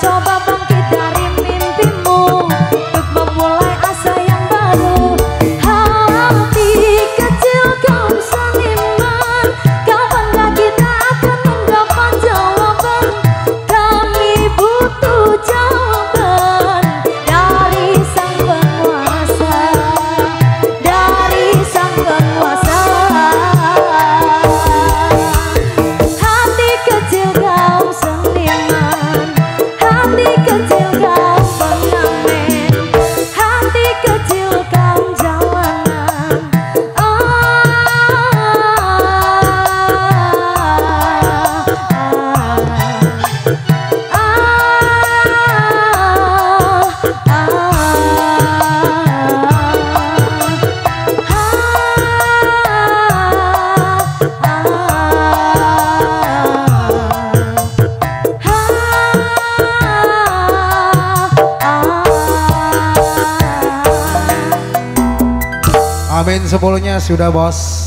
coba Amin sepuluhnya sudah bos.